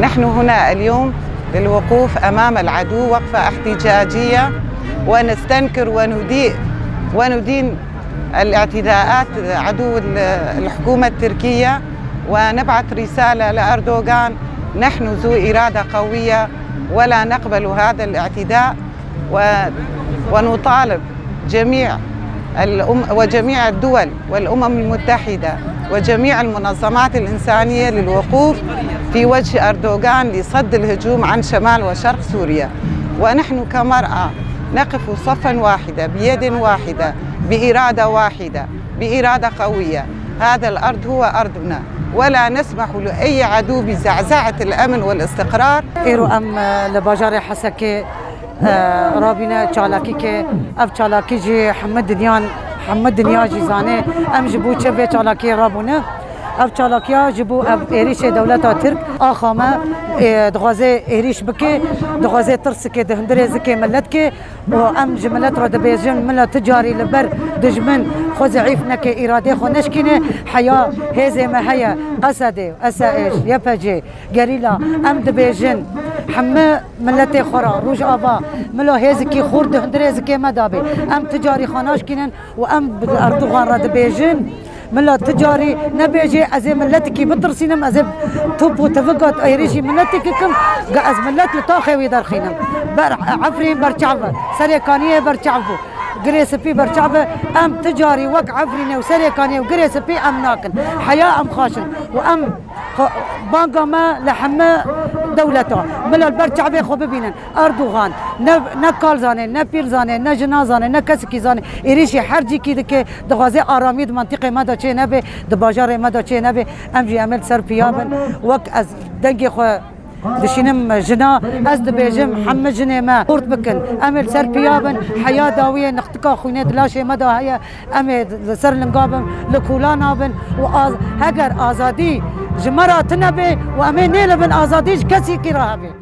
نحن هنا اليوم للوقوف أمام العدو وقفة احتجاجية ونستنكر وندين وندين الاعتداءات عدو الحكومة التركية ونبعث رسالة لأردوغان نحن ذو إرادة قوية ولا نقبل هذا الاعتداء ونطالب جميع الأم وجميع الدول والأمم المتحدة وجميع المنظمات الإنسانية للوقوف في وجه أردوغان لصد الهجوم عن شمال وشرق سوريا. ونحن كمرأة نقف صفا واحدا بيد واحدة بإرادة واحدة بإرادة قوية. هذا الأرض هو أرضنا. ولا نسمح لأي عدو بزعزعة الأمن والاستقرار. ایرو أم لباجار حسکه رابینه چالاکی که أف جی حمد دنیان حمد دنیا جی زانه أم جبو چه به چالاکی اف چالاکیا جبو اف ایریش دولت ترک آخامه دغازه ایریش بکه دغازه ترس که دهندره زکه ملت که و ام جملت را دبیجن ملت تجاری لبر دجمن خو ضعیف نکه اراده خو نشکنه حیا هزه ما هيا قصده اسائش يفجي گریلا ام دبیجن همه ملت خورا روش آبا ملا هزکی خورد هندره زکی مدابه ام تجاری خاناش کنن و ام اردوغان را دبیجن ملا تجاري نبيجي ازي ملتك بترسينم ازي توب وتفقت ايريشي ملتك كم از ملت لطاخي ويدار خينم. بر عفرين برچعبه سريكانية برچعبه قريسبي برچعبه أم تجاري وق عفرينه وسريكانيه وقريسبي أم ناكن حياة أم خاشن وأم بانقا ما لحمة دولته ملا البرچعبه خو ببینن أردوغان نه نه کال زانه نه پیر زانه نه جنا زانه نه کسی کی زانه. ایریشی هر جی کی که دغازه آرامی منطقه ما دا چه نه به د ام جی عمل سر پیابن. وک از دنگ خو دشينم جنا از دبيجم حم جني ما قرط بكن. امل سر بيابن حياة داوية نختكا خوينة دلاشي مدى هيا امل سر لنقابن لكولا نابن. وآز هجر آزادي جمرة تنبي وامين نيل بن آزاديش كسي كراهبي